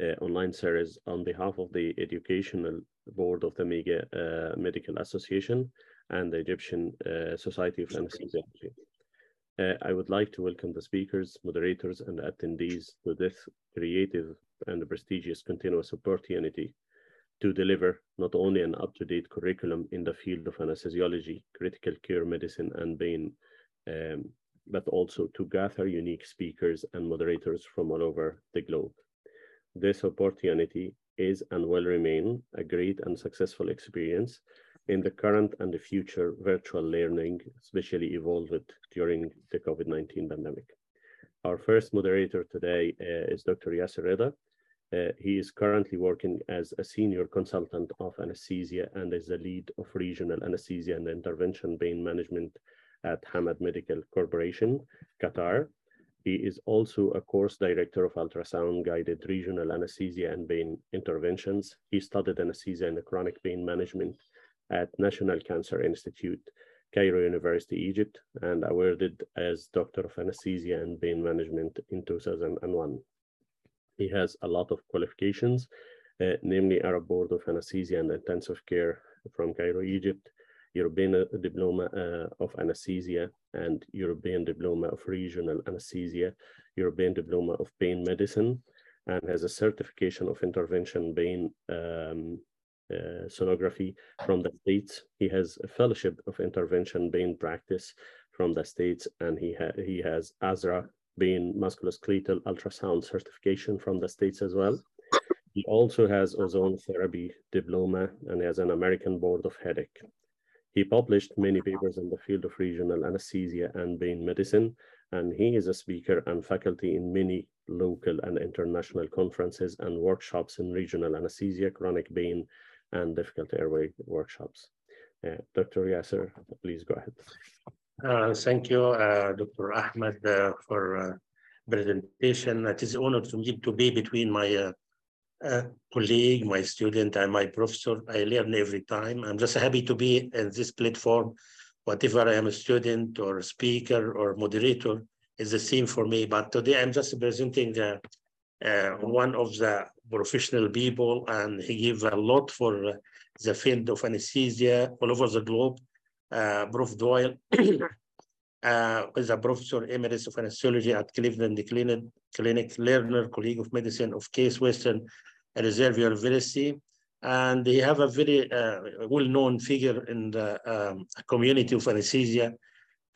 uh, online series on behalf of the educational board of the Mega uh, Medical Association and the Egyptian uh, Society of Anesthesiology. Uh, I would like to welcome the speakers, moderators, and attendees to this creative and prestigious continuous opportunity to deliver not only an up-to-date curriculum in the field of anesthesiology, critical care medicine, and pain, um, but also to gather unique speakers and moderators from all over the globe. This opportunity is and will remain a great and successful experience in the current and the future virtual learning, especially evolved during the COVID-19 pandemic. Our first moderator today uh, is Dr. Yasser Reda. Uh, he is currently working as a senior consultant of anesthesia and is the lead of regional anesthesia and intervention pain management at Hamad Medical Corporation, Qatar. He is also a course director of ultrasound guided regional anesthesia and pain interventions. He studied anesthesia and chronic pain management at National Cancer Institute, Cairo University, Egypt, and awarded as Doctor of Anesthesia and Pain Management in 2001. He has a lot of qualifications, uh, namely Arab Board of Anesthesia and Intensive Care from Cairo, Egypt, European Diploma uh, of Anesthesia and European Diploma of Regional Anesthesia, European Diploma of Pain Medicine, and has a certification of intervention pain um, uh, sonography from the States. He has a fellowship of intervention pain practice from the States, and he, ha he has ASRA pain musculoskeletal ultrasound certification from the States as well. He also has ozone therapy diploma and has an American Board of Headache. He published many papers in the field of regional anesthesia and pain medicine, and he is a speaker and faculty in many local and international conferences and workshops in regional anesthesia, chronic pain, and difficult airway workshops. Uh, Dr. Yasser, please go ahead. Uh, thank you, uh, Dr. Ahmed, uh, for uh, presentation. It is an honor to to be between my colleague, my student, and my professor. I learn every time. I'm just happy to be in this platform. Whatever I am a student or speaker or moderator is the same for me. But today I'm just presenting uh, uh, one of the professional people, and he gave a lot for uh, the field of anesthesia all over the globe. Uh, Prof. Doyle uh, is a professor emeritus of anesthesiology at Cleveland Clinic, Clinic Lerner colleague of Medicine of Case Western Reserve University. And he have a very uh, well-known figure in the um, community of anesthesia.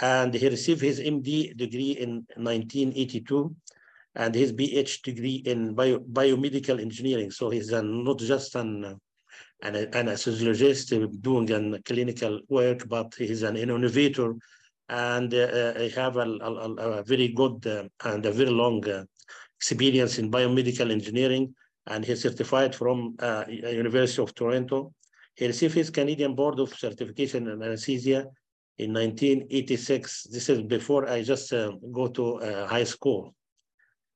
And he received his MD degree in 1982 and his BH degree in bio, biomedical engineering. So he's a, not just an, an, an doing an clinical work, but he's an innovator and uh, he have a, a, a very good uh, and a very long uh, experience in biomedical engineering and he's certified from uh, University of Toronto. He received his Canadian Board of Certification in Anesthesia in 1986. This is before I just uh, go to uh, high school.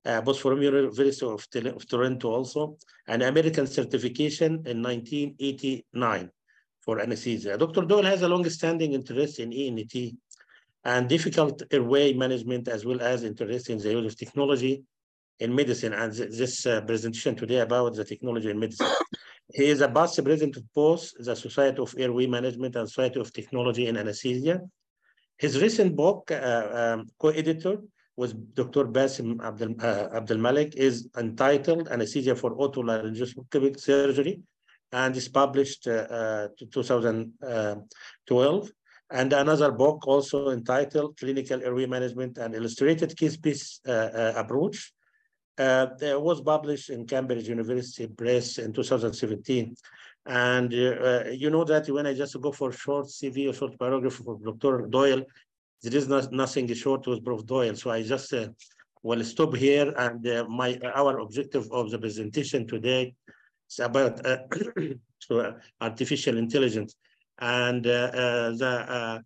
Uh, but from University of, of Toronto also, an American certification in 1989 for anesthesia. Dr. Doyle has a long-standing interest in ENT and difficult airway management, as well as interest in the use of technology in medicine and this uh, presentation today about the technology in medicine. he is a past president of both the Society of Airway Management and Society of Technology in Anesthesia. His recent book, uh, um, co-editor with Dr. Basem Abdel, uh, Abdelmalak, is entitled Anesthesia for Otolaryngologic Surgery and is published uh, 2012. And another book also entitled Clinical Airway Management and Illustrated Case-Based Approach uh, was published in Cambridge University Press in 2017. And uh, you know that when I just go for short CV or short biography for Dr. Doyle, there is not, nothing short with Prof. Doyle. So I just uh, will stop here. And uh, my our objective of the presentation today is about uh, so, artificial intelligence. And the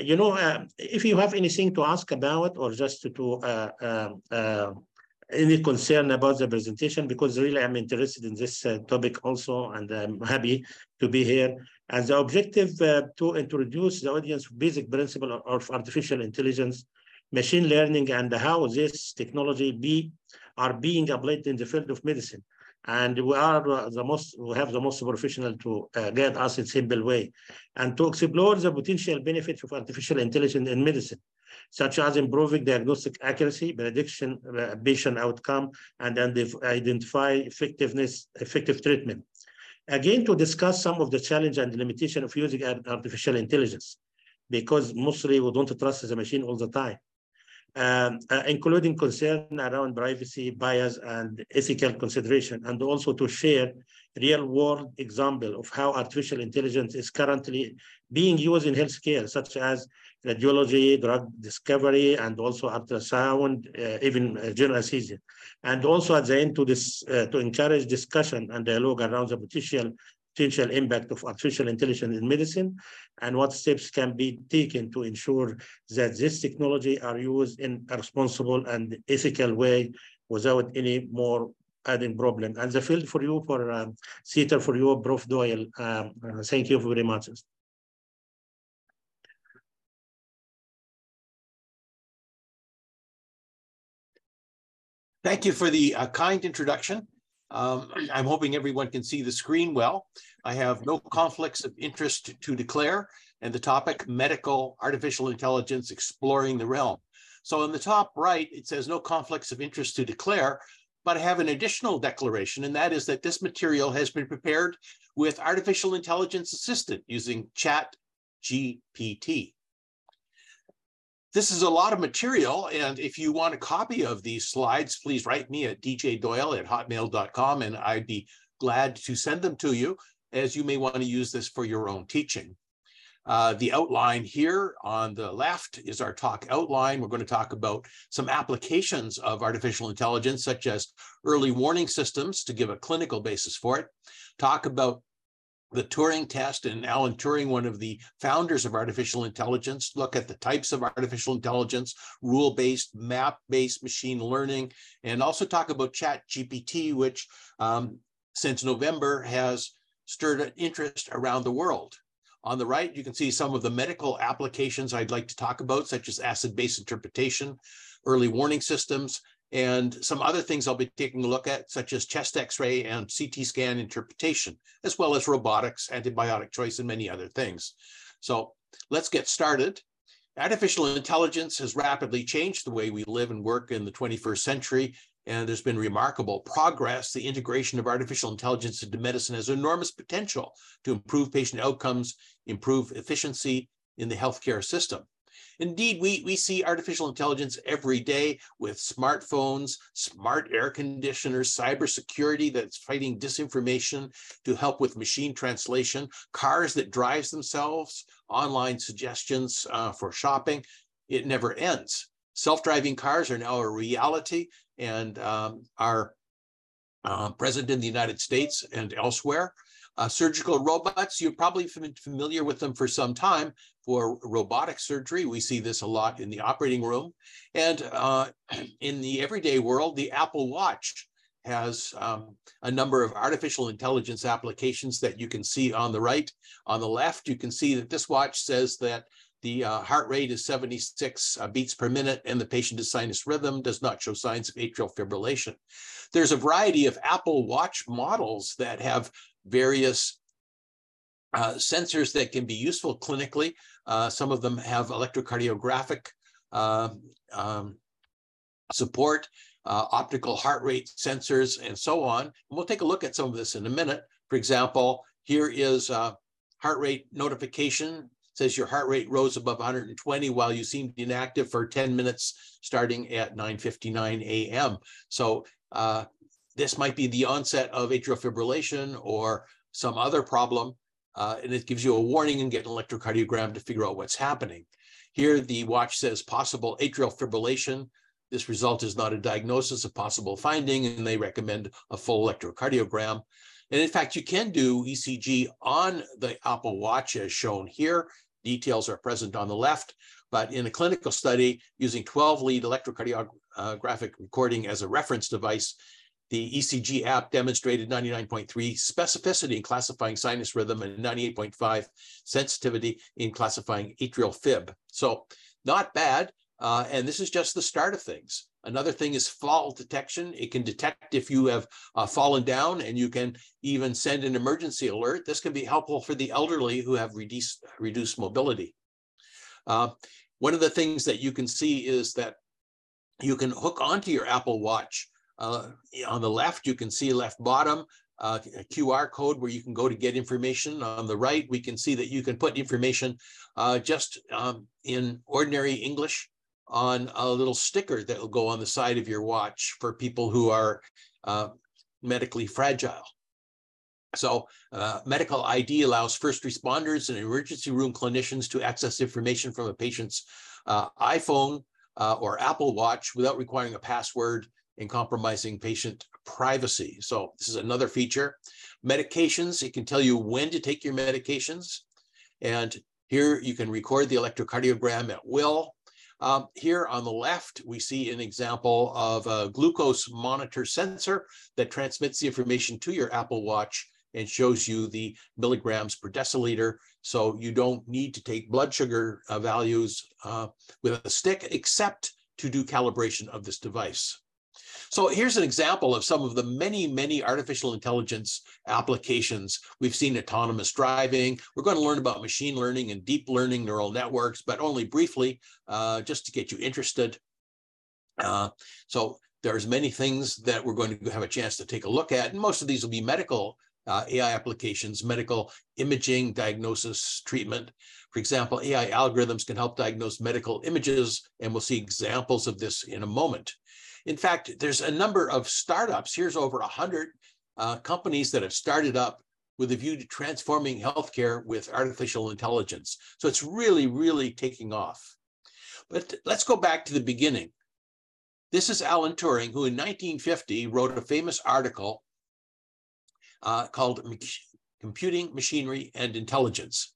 you know, if you have anything to ask about or just to, to any concern about the presentation because really I'm interested in this uh, topic also and I'm happy to be here. And the objective uh, to introduce the audience basic principle of artificial intelligence machine learning and how this technology be are being applied in the field of medicine. And we are the most, we have the most professional to uh, guide us in simple way and to explore the potential benefits of artificial intelligence in medicine, such as improving diagnostic accuracy, prediction, patient outcome, and then identify effectiveness, effective treatment. Again, to discuss some of the challenge and limitation of using artificial intelligence, because mostly we don't trust the machine all the time um, uh, including concern around privacy, bias, and ethical consideration, and also to share real-world example of how artificial intelligence is currently being used in healthcare, such as radiology, drug discovery, and also ultrasound, uh, even uh, general anesthesia. And also at the end to this, uh, to encourage discussion and dialogue around the potential potential impact of artificial intelligence in medicine and what steps can be taken to ensure that this technology are used in a responsible and ethical way without any more adding problem. And the field for you, for um, CETA for you, Prof. Doyle, um, uh, thank you very much. Thank you for the uh, kind introduction. Um, I'm hoping everyone can see the screen well. I have no conflicts of interest to declare, and the topic medical artificial intelligence exploring the realm. So in the top right, it says no conflicts of interest to declare, but I have an additional declaration, and that is that this material has been prepared with artificial intelligence assistant using Chat GPT. This is a lot of material, and if you want a copy of these slides, please write me at djdoyle at hotmail.com, and I'd be glad to send them to you, as you may want to use this for your own teaching. Uh, the outline here on the left is our talk outline. We're going to talk about some applications of artificial intelligence, such as early warning systems to give a clinical basis for it, talk about the Turing test and Alan Turing, one of the founders of artificial intelligence, look at the types of artificial intelligence, rule-based, map-based machine learning, and also talk about Chat GPT, which um, since November has stirred an interest around the world. On the right, you can see some of the medical applications I'd like to talk about, such as acid-base interpretation, early warning systems, and some other things I'll be taking a look at, such as chest x-ray and CT scan interpretation, as well as robotics, antibiotic choice, and many other things. So let's get started. Artificial intelligence has rapidly changed the way we live and work in the 21st century, and there's been remarkable progress. The integration of artificial intelligence into medicine has enormous potential to improve patient outcomes, improve efficiency in the healthcare system. Indeed, we, we see artificial intelligence every day with smartphones, smart air conditioners, cybersecurity that's fighting disinformation to help with machine translation, cars that drives themselves, online suggestions uh, for shopping. It never ends. Self-driving cars are now a reality and um, are uh, present in the United States and elsewhere. Uh, surgical robots, you're probably familiar with them for some time for robotic surgery. We see this a lot in the operating room. And uh, in the everyday world, the Apple Watch has um, a number of artificial intelligence applications that you can see on the right. On the left, you can see that this watch says that the uh, heart rate is 76 uh, beats per minute and the patient is sinus rhythm, does not show signs of atrial fibrillation. There's a variety of Apple Watch models that have various uh, sensors that can be useful clinically. Uh, some of them have electrocardiographic uh, um, support, uh, optical heart rate sensors, and so on. And we'll take a look at some of this in a minute. For example, here is uh, heart rate notification. It says your heart rate rose above 120 while you seemed inactive for 10 minutes starting at 9.59 a.m. So uh, this might be the onset of atrial fibrillation or some other problem, uh, and it gives you a warning and get an electrocardiogram to figure out what's happening. Here, the watch says possible atrial fibrillation. This result is not a diagnosis, a possible finding, and they recommend a full electrocardiogram. And in fact, you can do ECG on the Apple Watch as shown here. Details are present on the left, but in a clinical study using 12 lead electrocardiographic recording as a reference device, the ECG app demonstrated 99.3 specificity in classifying sinus rhythm and 98.5 sensitivity in classifying atrial fib. So not bad. Uh, and this is just the start of things. Another thing is fall detection. It can detect if you have uh, fallen down and you can even send an emergency alert. This can be helpful for the elderly who have reduced, reduced mobility. Uh, one of the things that you can see is that you can hook onto your Apple Watch. Uh, on the left, you can see left bottom, uh, a QR code where you can go to get information. On the right, we can see that you can put information uh, just um, in ordinary English on a little sticker that will go on the side of your watch for people who are uh, medically fragile. So uh, medical ID allows first responders and emergency room clinicians to access information from a patient's uh, iPhone uh, or Apple Watch without requiring a password and compromising patient privacy. So this is another feature. Medications, it can tell you when to take your medications. And here you can record the electrocardiogram at will. Um, here on the left, we see an example of a glucose monitor sensor that transmits the information to your Apple Watch and shows you the milligrams per deciliter. So you don't need to take blood sugar uh, values uh, with a stick, except to do calibration of this device. So here's an example of some of the many, many artificial intelligence applications. We've seen autonomous driving. We're going to learn about machine learning and deep learning neural networks, but only briefly, uh, just to get you interested. Uh, so there's many things that we're going to have a chance to take a look at. And most of these will be medical uh, AI applications, medical imaging, diagnosis, treatment. For example, AI algorithms can help diagnose medical images, and we'll see examples of this in a moment. In fact, there's a number of startups. Here's over 100 uh, companies that have started up with a view to transforming healthcare with artificial intelligence. So it's really, really taking off. But let's go back to the beginning. This is Alan Turing, who in 1950 wrote a famous article uh, called Computing, Machinery, and Intelligence.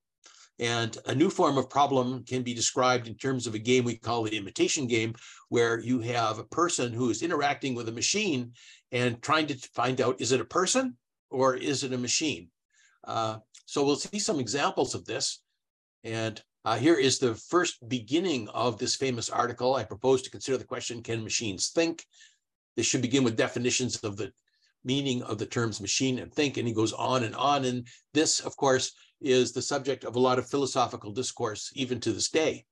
And a new form of problem can be described in terms of a game we call the imitation game, where you have a person who is interacting with a machine and trying to find out is it a person or is it a machine? Uh, so we'll see some examples of this. And uh, here is the first beginning of this famous article. I propose to consider the question Can machines think? This should begin with definitions of the meaning of the terms machine and think. And he goes on and on. And this, of course, is the subject of a lot of philosophical discourse even to this day.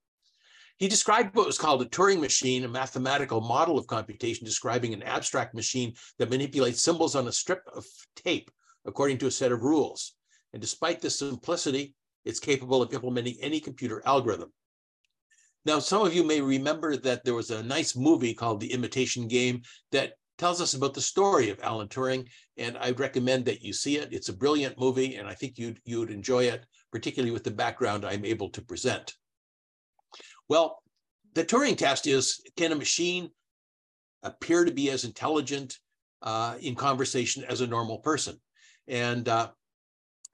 He described what was called a Turing machine, a mathematical model of computation describing an abstract machine that manipulates symbols on a strip of tape according to a set of rules. And despite this simplicity, it's capable of implementing any computer algorithm. Now, some of you may remember that there was a nice movie called The Imitation Game that tells us about the story of Alan Turing, and I'd recommend that you see it. It's a brilliant movie, and I think you'd, you'd enjoy it, particularly with the background I'm able to present. Well, the Turing test is, can a machine appear to be as intelligent uh, in conversation as a normal person? And uh,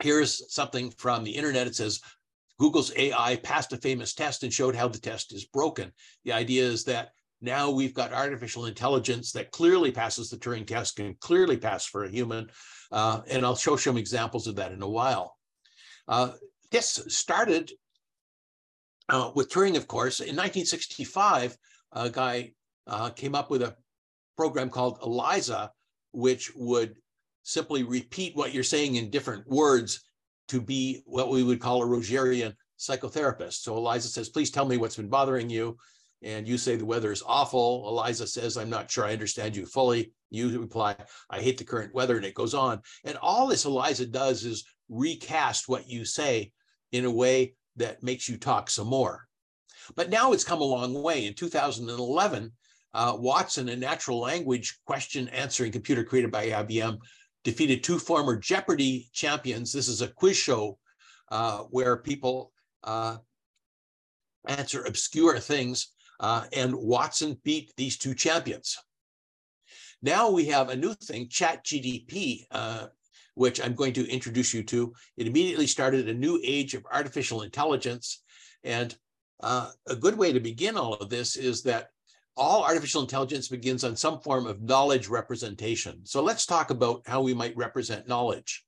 here's something from the internet. It says, Google's AI passed a famous test and showed how the test is broken. The idea is that now we've got artificial intelligence that clearly passes the Turing test, can clearly pass for a human. Uh, and I'll show some examples of that in a while. Uh, this started uh, with Turing, of course. In 1965, a guy uh, came up with a program called ELIZA, which would simply repeat what you're saying in different words to be what we would call a Rogerian psychotherapist. So ELIZA says, please tell me what's been bothering you and you say the weather is awful. Eliza says, I'm not sure I understand you fully. You reply, I hate the current weather, and it goes on. And all this Eliza does is recast what you say in a way that makes you talk some more. But now it's come a long way. In 2011, uh, Watson, a natural language question answering computer created by IBM, defeated two former Jeopardy champions. This is a quiz show uh, where people uh, answer obscure things uh, and Watson beat these two champions. Now we have a new thing, ChatGPT, uh, which I'm going to introduce you to. It immediately started a new age of artificial intelligence. And uh, a good way to begin all of this is that all artificial intelligence begins on some form of knowledge representation. So let's talk about how we might represent knowledge.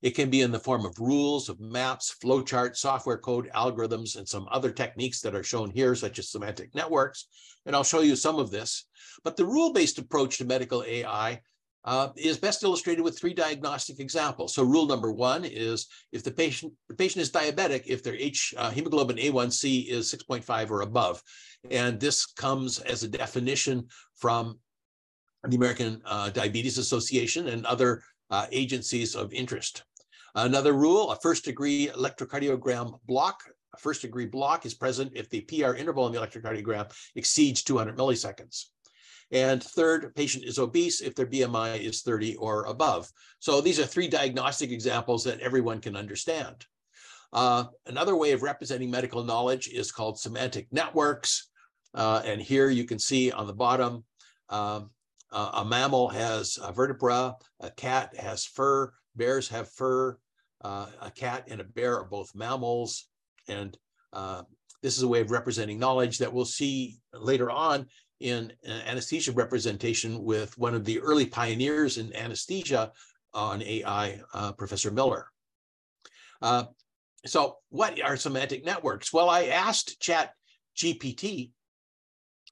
It can be in the form of rules, of maps, flowcharts, software code, algorithms, and some other techniques that are shown here, such as semantic networks. And I'll show you some of this. But the rule-based approach to medical AI uh, is best illustrated with three diagnostic examples. So rule number one is if the patient the patient is diabetic, if their H uh, hemoglobin A1C is 6.5 or above, and this comes as a definition from the American uh, Diabetes Association and other uh, agencies of interest. Another rule, a first degree electrocardiogram block, a first degree block is present if the PR interval in the electrocardiogram exceeds 200 milliseconds. And third, patient is obese if their BMI is 30 or above. So these are three diagnostic examples that everyone can understand. Uh, another way of representing medical knowledge is called semantic networks. Uh, and here you can see on the bottom, uh, a mammal has a vertebra, a cat has fur, bears have fur, uh, a cat and a bear are both mammals. And uh, this is a way of representing knowledge that we'll see later on in anesthesia representation with one of the early pioneers in anesthesia on AI, uh, Professor Miller. Uh, so what are semantic networks? Well, I asked Chat GPT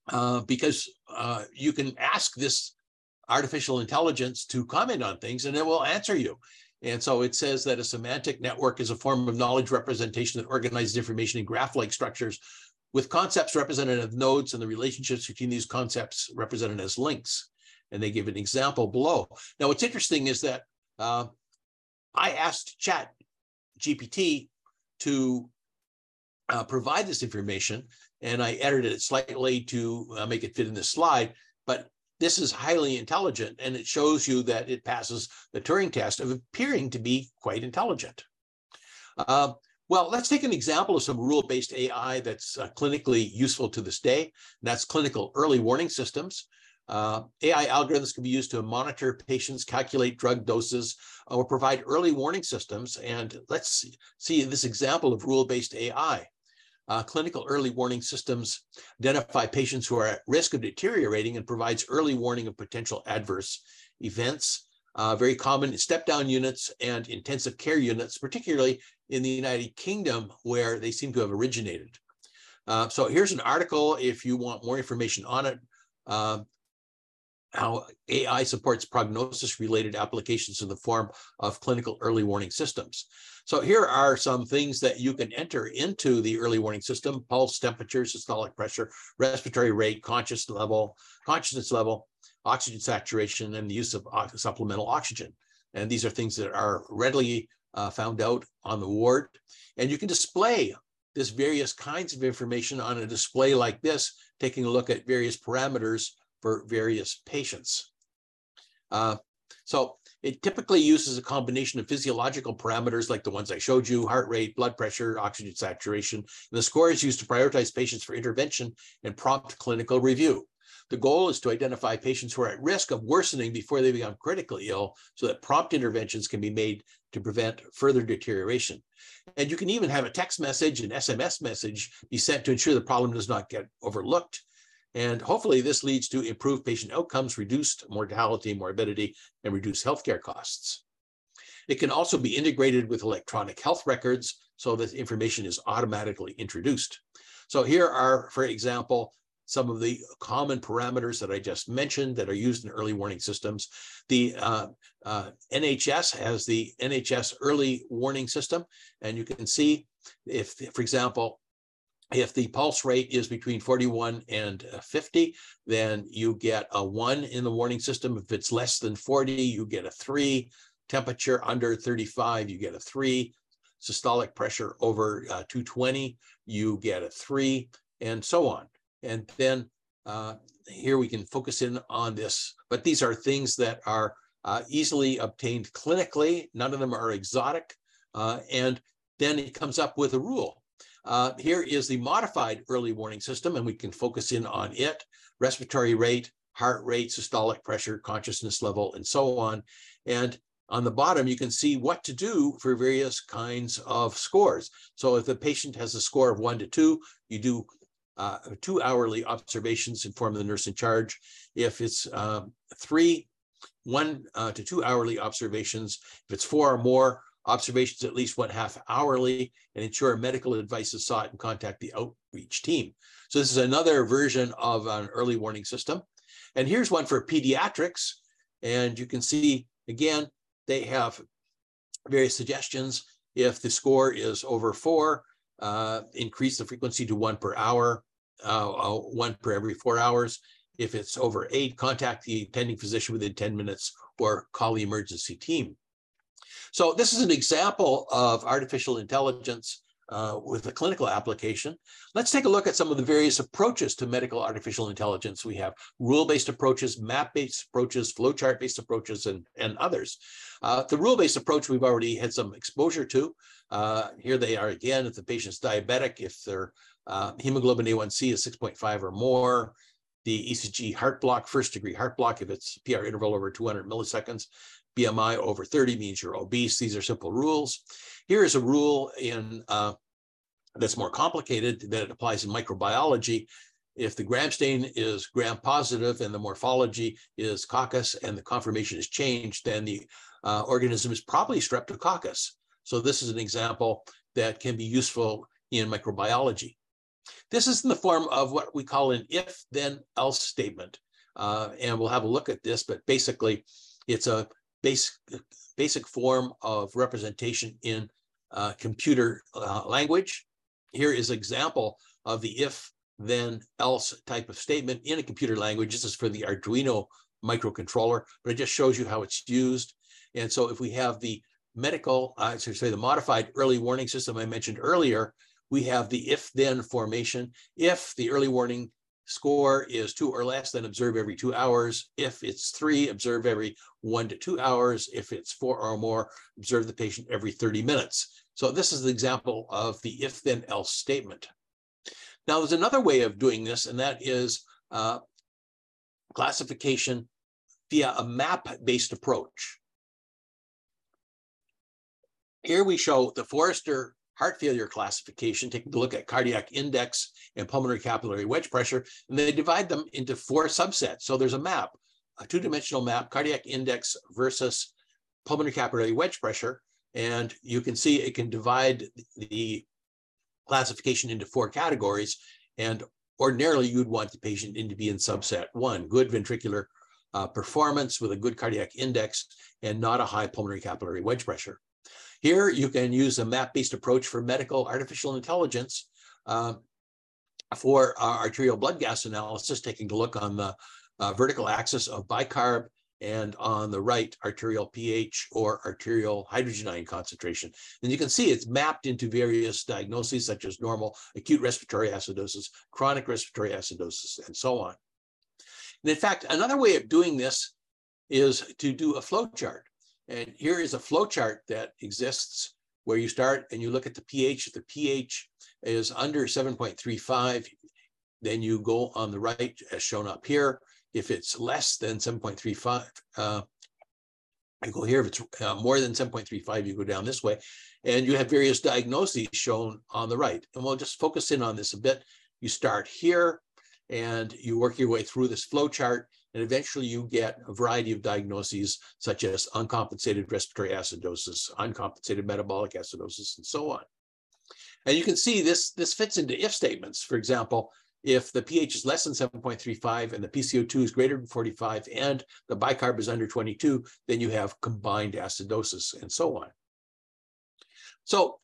uh, because uh, you can ask this artificial intelligence to comment on things and it will answer you. And so it says that a semantic network is a form of knowledge representation that organizes information in graph-like structures with concepts represented as nodes and the relationships between these concepts represented as links. And they give an example below. Now, what's interesting is that uh, I asked Chat GPT to uh, provide this information, and I edited it slightly to uh, make it fit in this slide. But this is highly intelligent, and it shows you that it passes the Turing test of appearing to be quite intelligent. Uh, well, let's take an example of some rule-based AI that's uh, clinically useful to this day. that's clinical early warning systems. Uh, AI algorithms can be used to monitor patients, calculate drug doses, or provide early warning systems. And let's see this example of rule-based AI. Uh, clinical early warning systems identify patients who are at risk of deteriorating and provides early warning of potential adverse events. Uh, very common step-down units and intensive care units, particularly in the United Kingdom where they seem to have originated. Uh, so here's an article if you want more information on it. How AI supports prognosis related applications in the form of clinical early warning systems. So here are some things that you can enter into the early warning system, pulse, temperature, systolic pressure, respiratory rate, conscious level, consciousness level, oxygen saturation, and the use of supplemental oxygen. And these are things that are readily uh, found out on the ward. And you can display this various kinds of information on a display like this, taking a look at various parameters for various patients. Uh, so it typically uses a combination of physiological parameters like the ones I showed you, heart rate, blood pressure, oxygen saturation. And the score is used to prioritize patients for intervention and prompt clinical review. The goal is to identify patients who are at risk of worsening before they become critically ill so that prompt interventions can be made to prevent further deterioration. And you can even have a text message, an SMS message be sent to ensure the problem does not get overlooked. And hopefully this leads to improved patient outcomes, reduced mortality, morbidity, and reduced healthcare costs. It can also be integrated with electronic health records so that information is automatically introduced. So here are, for example, some of the common parameters that I just mentioned that are used in early warning systems. The uh, uh, NHS has the NHS early warning system, and you can see if, for example, if the pulse rate is between 41 and 50, then you get a one in the warning system. If it's less than 40, you get a three. Temperature under 35, you get a three. Systolic pressure over uh, 220, you get a three, and so on. And then uh, here we can focus in on this, but these are things that are uh, easily obtained clinically. None of them are exotic. Uh, and then it comes up with a rule. Uh, here is the modified early warning system, and we can focus in on it, respiratory rate, heart rate, systolic pressure, consciousness level, and so on. And on the bottom, you can see what to do for various kinds of scores. So if the patient has a score of one to two, you do uh, two hourly observations inform the nurse in charge. If it's um, three, one uh, to two hourly observations, if it's four or more, observations at least one half hourly, and ensure medical advice is sought and contact the outreach team. So this is another version of an early warning system. And here's one for pediatrics. And you can see, again, they have various suggestions. If the score is over four, uh, increase the frequency to one per hour, uh, uh, one per every four hours. If it's over eight, contact the attending physician within 10 minutes or call the emergency team. So this is an example of artificial intelligence uh, with a clinical application. Let's take a look at some of the various approaches to medical artificial intelligence. We have rule-based approaches, map-based approaches, flowchart-based approaches, and, and others. Uh, the rule-based approach we've already had some exposure to. Uh, here they are again, if the patient's diabetic, if their uh, hemoglobin A1C is 6.5 or more, the ECG heart block, first degree heart block, if it's PR interval over 200 milliseconds, BMI over 30 means you're obese. These are simple rules. Here is a rule in uh, that's more complicated that it applies in microbiology. If the gram stain is gram positive and the morphology is coccus and the conformation is chains, then the uh, organism is probably streptococcus. So this is an example that can be useful in microbiology. This is in the form of what we call an if then else statement. Uh, and we'll have a look at this, but basically it's a basic, basic form of representation in uh, computer uh, language. Here is example of the if then else type of statement in a computer language. This is for the Arduino microcontroller, but it just shows you how it's used. And so if we have the medical, uh, so say the modified early warning system I mentioned earlier, we have the if then formation. If the early warning score is two or less, then observe every two hours. If it's three, observe every one to two hours. If it's four or more, observe the patient every 30 minutes. So this is the example of the if then else statement. Now there's another way of doing this, and that is uh, classification via a map-based approach. Here we show the Forrester heart failure classification, taking a look at cardiac index and pulmonary capillary wedge pressure, and they divide them into four subsets. So there's a map, a two-dimensional map, cardiac index versus pulmonary capillary wedge pressure, and you can see it can divide the classification into four categories, and ordinarily you'd want the patient in to be in subset one, good ventricular uh, performance with a good cardiac index and not a high pulmonary capillary wedge pressure. Here, you can use a map-based approach for medical artificial intelligence uh, for arterial blood gas analysis, taking a look on the uh, vertical axis of bicarb and on the right, arterial pH or arterial hydrogen ion concentration. And you can see it's mapped into various diagnoses such as normal acute respiratory acidosis, chronic respiratory acidosis, and so on. And in fact, another way of doing this is to do a flow chart. And here is a flow chart that exists where you start and you look at the pH. If the pH is under 7.35, then you go on the right as shown up here. If it's less than 7.35, uh, you go here. If it's uh, more than 7.35, you go down this way. And you have various diagnoses shown on the right. And we'll just focus in on this a bit. You start here and you work your way through this flow chart and eventually you get a variety of diagnoses such as uncompensated respiratory acidosis, uncompensated metabolic acidosis, and so on. And you can see this, this fits into if statements. For example, if the pH is less than 7.35 and the PCO2 is greater than 45 and the bicarb is under 22, then you have combined acidosis and so on. So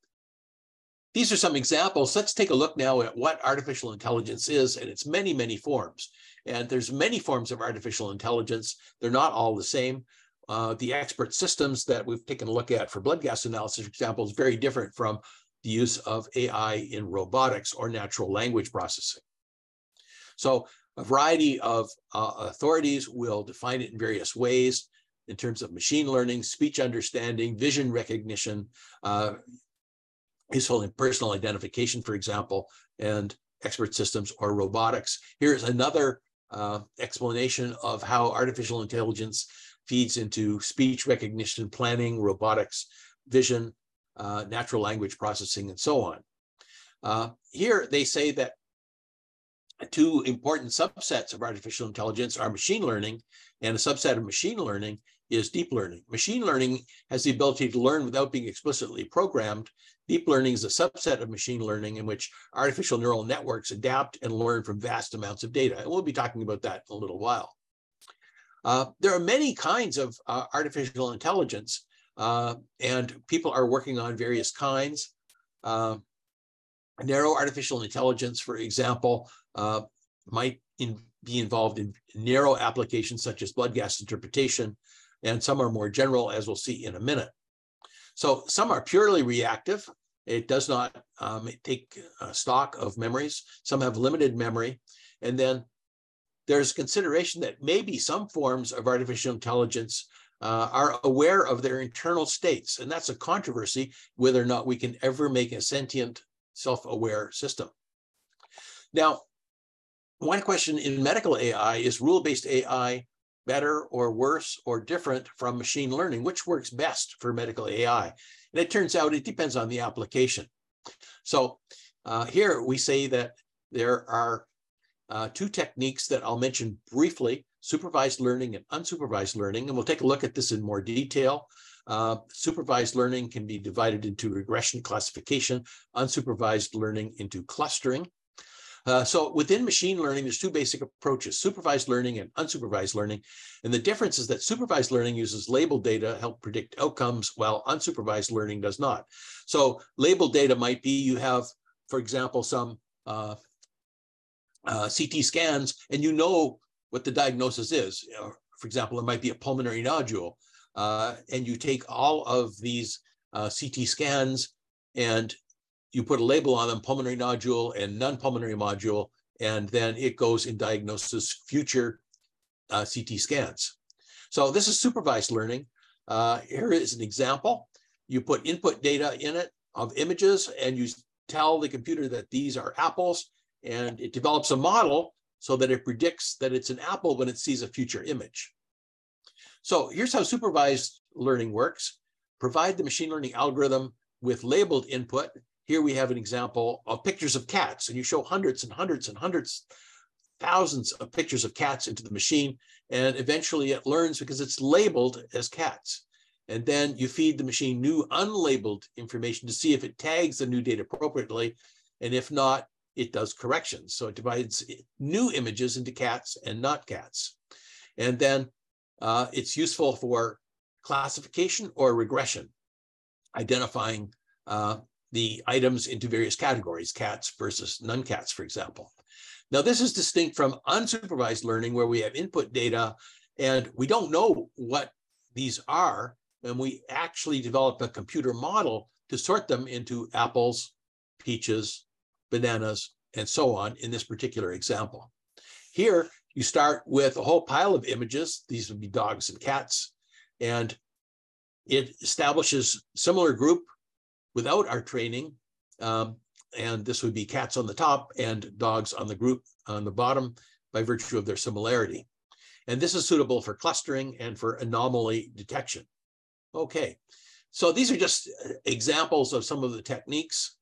these are some examples. Let's take a look now at what artificial intelligence is and its many, many forms. And there's many forms of artificial intelligence. They're not all the same. Uh, the expert systems that we've taken a look at for blood gas analysis, for example, is very different from the use of AI in robotics or natural language processing. So a variety of uh, authorities will define it in various ways in terms of machine learning, speech understanding, vision recognition, uh, useful in personal identification, for example, and expert systems or robotics. Here's another uh, explanation of how artificial intelligence feeds into speech recognition, planning, robotics, vision, uh, natural language processing, and so on. Uh, here they say that two important subsets of artificial intelligence are machine learning, and a subset of machine learning is deep learning. Machine learning has the ability to learn without being explicitly programmed. Deep learning is a subset of machine learning in which artificial neural networks adapt and learn from vast amounts of data. And we'll be talking about that in a little while. Uh, there are many kinds of uh, artificial intelligence, uh, and people are working on various kinds. Uh, narrow artificial intelligence, for example, uh, might in, be involved in narrow applications such as blood gas interpretation, and some are more general, as we'll see in a minute. So some are purely reactive. It does not um, take uh, stock of memories. Some have limited memory. And then there's consideration that maybe some forms of artificial intelligence uh, are aware of their internal states. And that's a controversy whether or not we can ever make a sentient, self aware system. Now, one question in medical AI is rule based AI better or worse or different from machine learning? Which works best for medical AI? And it turns out it depends on the application. So uh, here we say that there are uh, two techniques that I'll mention briefly, supervised learning and unsupervised learning. And we'll take a look at this in more detail. Uh, supervised learning can be divided into regression classification, unsupervised learning into clustering. Uh, so within machine learning, there's two basic approaches, supervised learning and unsupervised learning. And the difference is that supervised learning uses labeled data to help predict outcomes, while unsupervised learning does not. So labeled data might be you have, for example, some uh, uh, CT scans, and you know what the diagnosis is. Know, for example, it might be a pulmonary nodule. Uh, and you take all of these uh, CT scans and you put a label on them, pulmonary nodule and non-pulmonary nodule, and then it goes and diagnoses future uh, CT scans. So this is supervised learning. Uh, here is an example. You put input data in it of images and you tell the computer that these are apples and it develops a model so that it predicts that it's an apple when it sees a future image. So here's how supervised learning works. Provide the machine learning algorithm with labeled input here we have an example of pictures of cats, and you show hundreds and hundreds and hundreds, thousands of pictures of cats into the machine, and eventually it learns because it's labeled as cats. And then you feed the machine new unlabeled information to see if it tags the new data appropriately. And if not, it does corrections. So it divides new images into cats and not cats. And then uh, it's useful for classification or regression, identifying uh, the items into various categories, cats versus non-cats, for example. Now, this is distinct from unsupervised learning where we have input data and we don't know what these are. And we actually develop a computer model to sort them into apples, peaches, bananas, and so on in this particular example. Here, you start with a whole pile of images. These would be dogs and cats. And it establishes similar group without our training. Um, and this would be cats on the top and dogs on the group on the bottom by virtue of their similarity. And this is suitable for clustering and for anomaly detection. Okay, so these are just examples of some of the techniques.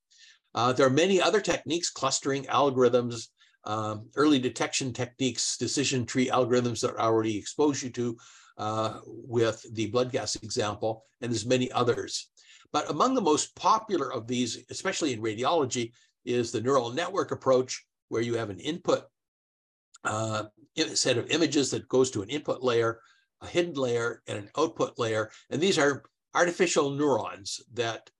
Uh, there are many other techniques, clustering algorithms, um, early detection techniques, decision tree algorithms that I already exposed you to uh, with the blood gas example, and there's many others. But among the most popular of these, especially in radiology, is the neural network approach, where you have an input uh, set of images that goes to an input layer, a hidden layer, and an output layer. And these are artificial neurons that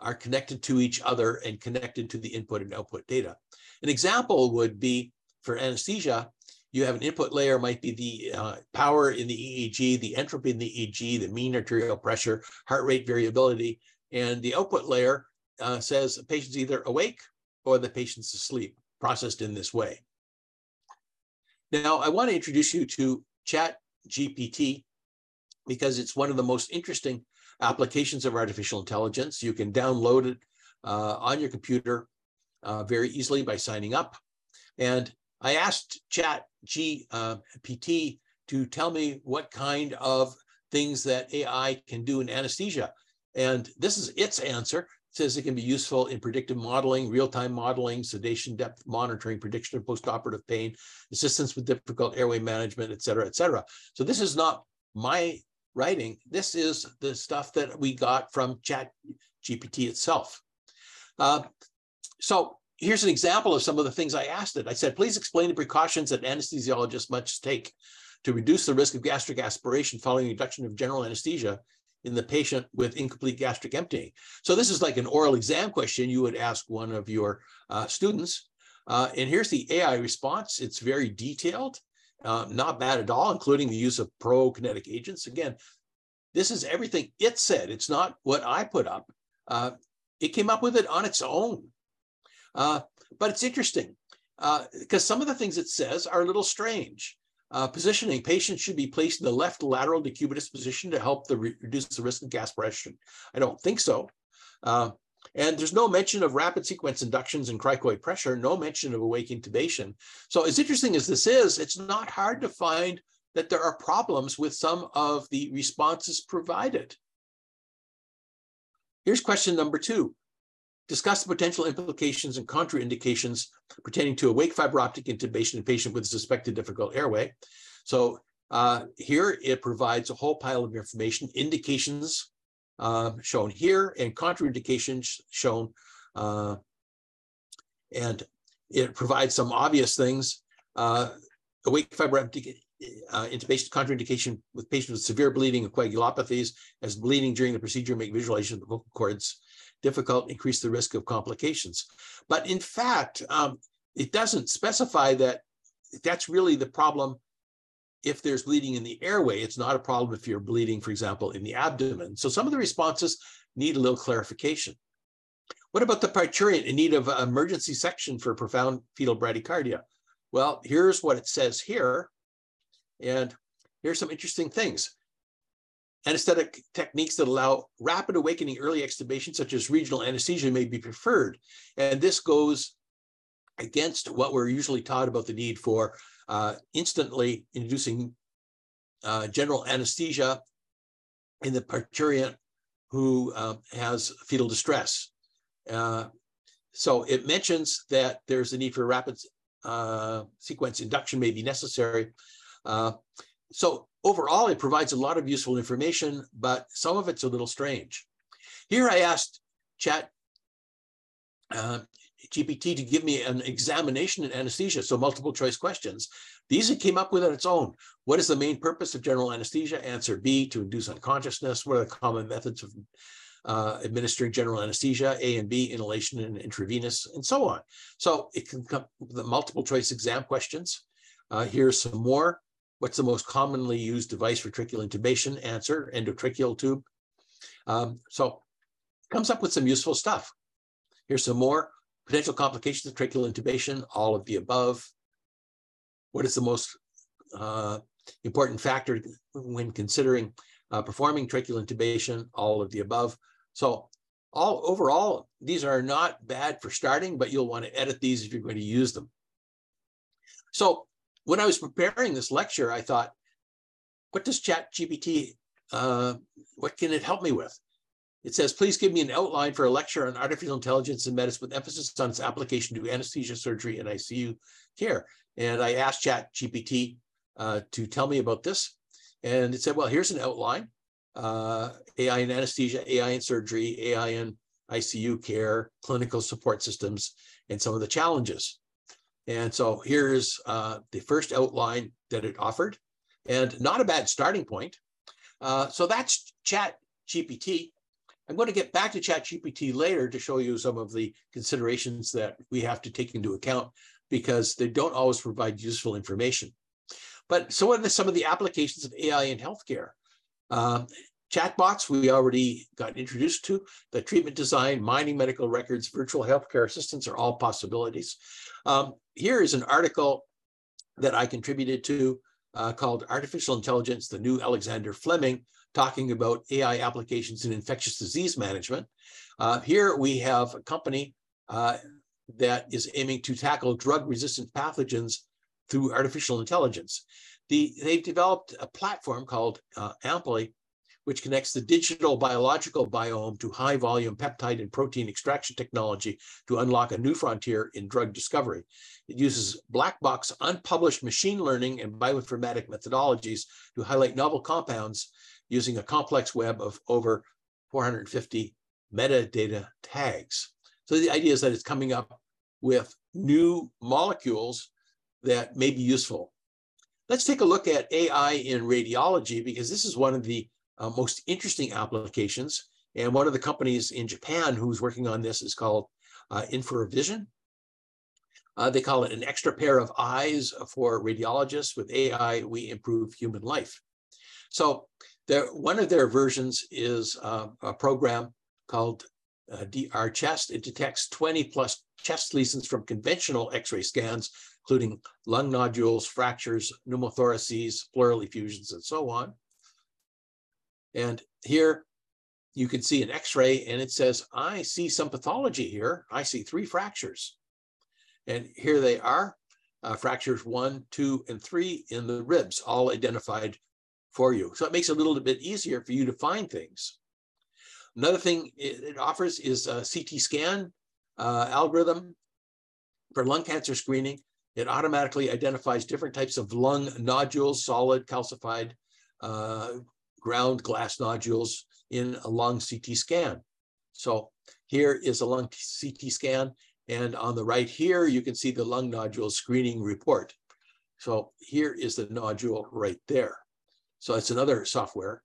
are connected to each other and connected to the input and output data. An example would be for anesthesia, you have an input layer might be the uh, power in the EEG, the entropy in the EEG, the mean arterial pressure, heart rate variability, and the output layer uh, says the patient's either awake or the patient's asleep, processed in this way. Now, I want to introduce you to Chat GPT because it's one of the most interesting applications of artificial intelligence. You can download it uh, on your computer uh, very easily by signing up. And I asked Chat GPT to tell me what kind of things that AI can do in anesthesia. And this is its answer. says it can be useful in predictive modeling, real-time modeling, sedation depth monitoring, prediction of postoperative pain, assistance with difficult airway management, et cetera, et cetera. So this is not my writing. This is the stuff that we got from Chat GPT itself. Uh, so here's an example of some of the things I asked it. I said, please explain the precautions that anesthesiologists must take to reduce the risk of gastric aspiration following induction of general anesthesia in the patient with incomplete gastric emptying. So this is like an oral exam question you would ask one of your uh, students. Uh, and here's the AI response. It's very detailed, uh, not bad at all, including the use of pro-kinetic agents. Again, this is everything it said. It's not what I put up. Uh, it came up with it on its own. Uh, but it's interesting because uh, some of the things it says are a little strange. Uh, positioning, patients should be placed in the left lateral decubitus position to help the re reduce the risk of aspiration. I don't think so. Uh, and there's no mention of rapid sequence inductions and cricoid pressure, no mention of awake intubation. So as interesting as this is, it's not hard to find that there are problems with some of the responses provided. Here's question number two. Discuss the potential implications and contraindications pertaining to awake fiber optic intubation in patient with suspected difficult airway. So uh, here it provides a whole pile of information, indications uh, shown here and contraindications shown. Uh, and it provides some obvious things. Uh, awake fiber optic uh, intubation contraindication with patients with severe bleeding and coagulopathies as bleeding during the procedure make visualization of the vocal cords difficult, increase the risk of complications. But in fact, um, it doesn't specify that that's really the problem if there's bleeding in the airway. It's not a problem if you're bleeding, for example, in the abdomen. So some of the responses need a little clarification. What about the parturient in need of emergency section for profound fetal bradycardia? Well, here's what it says here. And here's some interesting things. Anesthetic techniques that allow rapid awakening early extubation, such as regional anesthesia, may be preferred. And this goes against what we're usually taught about the need for uh, instantly inducing uh, general anesthesia in the parturient who uh, has fetal distress. Uh, so it mentions that there's a need for rapid uh, sequence induction may be necessary. Uh, so overall, it provides a lot of useful information, but some of it's a little strange. Here I asked Chat uh, GPT to give me an examination in anesthesia, so multiple choice questions. These it came up with on its own. What is the main purpose of general anesthesia? Answer B, to induce unconsciousness. What are the common methods of uh, administering general anesthesia? A and B, inhalation and intravenous, and so on. So it can come with the multiple choice exam questions. Uh, here's some more. What's the most commonly used device for tracheal intubation? Answer, endotracheal tube. Um, so comes up with some useful stuff. Here's some more. Potential complications of tracheal intubation, all of the above. What is the most uh, important factor when considering uh, performing tracheal intubation, all of the above. So all overall, these are not bad for starting, but you'll want to edit these if you're going to use them. So when I was preparing this lecture, I thought, what does Chat GPT, uh, what can it help me with? It says, please give me an outline for a lecture on artificial intelligence in medicine with emphasis on its application to anesthesia surgery and ICU care. And I asked Chat GPT uh, to tell me about this. And it said, well, here's an outline, uh, AI in anesthesia, AI in surgery, AI in ICU care, clinical support systems, and some of the challenges. And so here's uh, the first outline that it offered, and not a bad starting point. Uh, so that's Chat GPT. I'm going to get back to Chat GPT later to show you some of the considerations that we have to take into account because they don't always provide useful information. But so what are some of the applications of AI in healthcare? Um, chatbots we already got introduced to, the treatment design, mining medical records, virtual healthcare assistants are all possibilities. Um, here is an article that I contributed to uh, called Artificial Intelligence, the New Alexander Fleming, talking about AI applications in infectious disease management. Uh, here we have a company uh, that is aiming to tackle drug-resistant pathogens through artificial intelligence. The, they've developed a platform called uh, Amply, which connects the digital biological biome to high volume peptide and protein extraction technology to unlock a new frontier in drug discovery. It uses black box unpublished machine learning and bioinformatic methodologies to highlight novel compounds using a complex web of over 450 metadata tags. So the idea is that it's coming up with new molecules that may be useful. Let's take a look at AI in radiology because this is one of the uh, most interesting applications. And one of the companies in Japan who's working on this is called uh, Infervision. Uh, they call it an extra pair of eyes for radiologists. With AI, we improve human life. So one of their versions is uh, a program called uh, DR chest. It detects 20 plus chest lesions from conventional X-ray scans, including lung nodules, fractures, pneumothoraces, pleural effusions, and so on. And here you can see an X-ray and it says, I see some pathology here. I see three fractures. And here they are, uh, fractures one, two, and three in the ribs, all identified for you. So it makes it a little bit easier for you to find things. Another thing it offers is a CT scan uh, algorithm for lung cancer screening. It automatically identifies different types of lung nodules, solid, calcified, uh, ground glass nodules in a lung CT scan. So here is a lung CT scan. And on the right here, you can see the lung nodule screening report. So here is the nodule right there. So it's another software.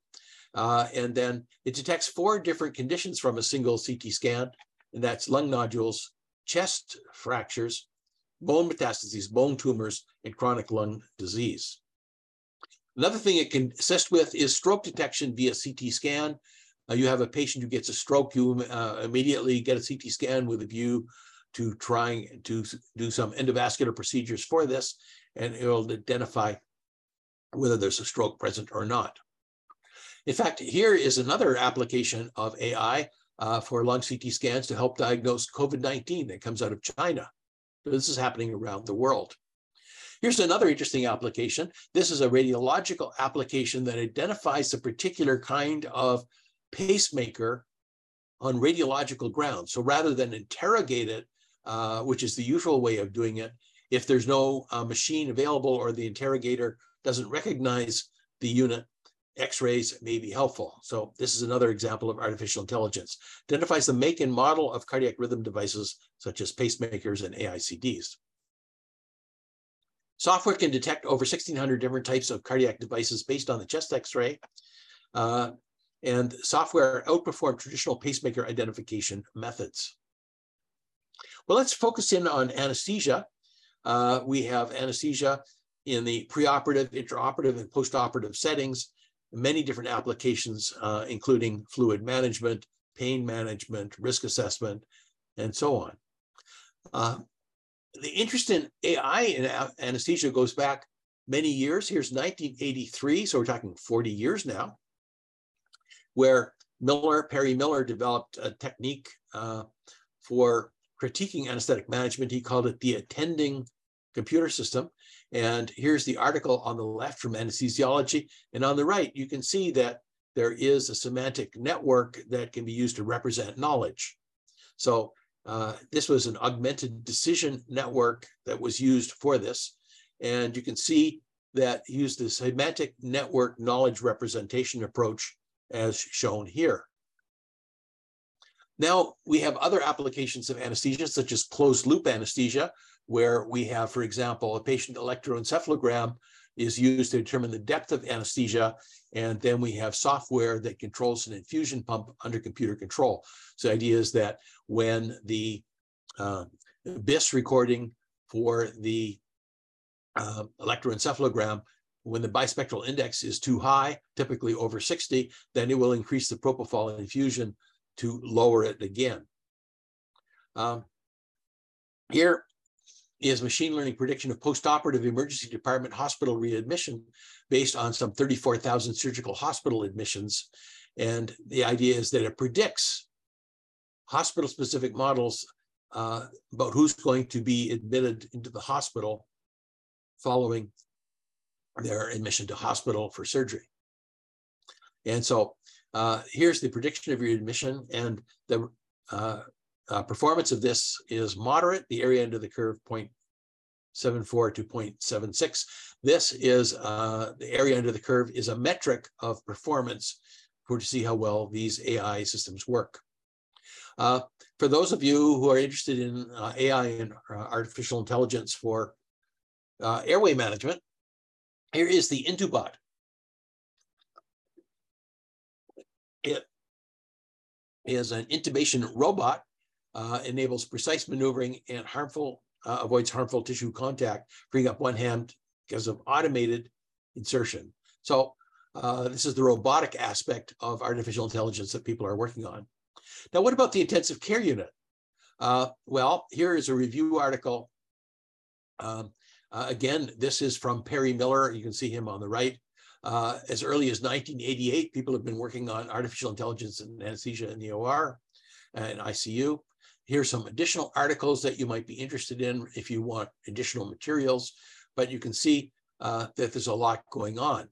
Uh, and then it detects four different conditions from a single CT scan, and that's lung nodules, chest fractures, bone metastases, bone tumors, and chronic lung disease. Another thing it can assist with is stroke detection via CT scan. Uh, you have a patient who gets a stroke, you uh, immediately get a CT scan with a view to trying to do some endovascular procedures for this, and it will identify whether there's a stroke present or not. In fact, here is another application of AI uh, for lung CT scans to help diagnose COVID-19 that comes out of China. This is happening around the world. Here's another interesting application. This is a radiological application that identifies a particular kind of pacemaker on radiological grounds. So rather than interrogate it, uh, which is the usual way of doing it, if there's no uh, machine available or the interrogator doesn't recognize the unit, X-rays may be helpful. So this is another example of artificial intelligence. Identifies the make and model of cardiac rhythm devices such as pacemakers and AICDs. Software can detect over 1,600 different types of cardiac devices based on the chest X-ray. Uh, and software outperformed traditional pacemaker identification methods. Well, let's focus in on anesthesia. Uh, we have anesthesia in the preoperative, intraoperative, and postoperative settings many different applications, uh, including fluid management, pain management, risk assessment, and so on. Uh, the interest in AI in anesthesia goes back many years. Here's 1983, so we're talking 40 years now, where Miller, Perry Miller developed a technique uh, for critiquing anesthetic management. He called it the attending computer system. And here's the article on the left from anesthesiology. And on the right, you can see that there is a semantic network that can be used to represent knowledge. So uh, this was an augmented decision network that was used for this. And you can see that used the semantic network knowledge representation approach as shown here. Now we have other applications of anesthesia, such as closed loop anesthesia, where we have, for example, a patient electroencephalogram is used to determine the depth of anesthesia. And then we have software that controls an infusion pump under computer control. So the idea is that when the uh, BIS recording for the uh, electroencephalogram, when the bispectral index is too high, typically over 60, then it will increase the propofol infusion to lower it again. Um, here, is machine learning prediction of postoperative emergency department hospital readmission based on some 34,000 surgical hospital admissions. And the idea is that it predicts hospital specific models uh, about who's going to be admitted into the hospital following their admission to hospital for surgery. And so Uh, here's the prediction of your admission and the uh, uh, performance of this is moderate, the area under the curve 0.74 to 0.76. This is uh, the area under the curve is a metric of performance for to see how well these AI systems work. Uh, for those of you who are interested in uh, AI and uh, artificial intelligence for uh, airway management, here is the Intubot. It is an intubation robot, uh, enables precise maneuvering and harmful uh, avoids harmful tissue contact, freeing up one hand because of automated insertion. So uh, this is the robotic aspect of artificial intelligence that people are working on. Now, what about the intensive care unit? Uh, well, here is a review article. Um, uh, again, this is from Perry Miller. You can see him on the right. Uh, as early as 1988, people have been working on artificial intelligence and anesthesia in the OR and ICU. Here's some additional articles that you might be interested in if you want additional materials, but you can see uh, that there's a lot going on.